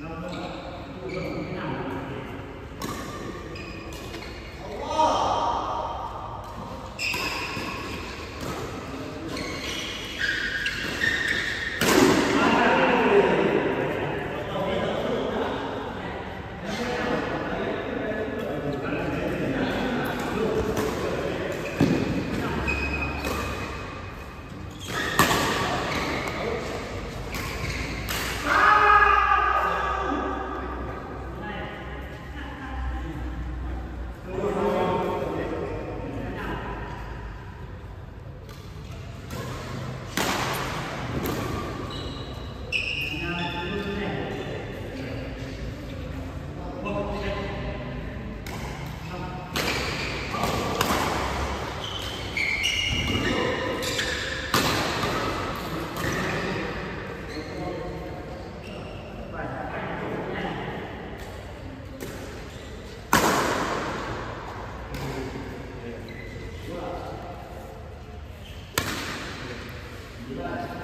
No, no, no. Yeah.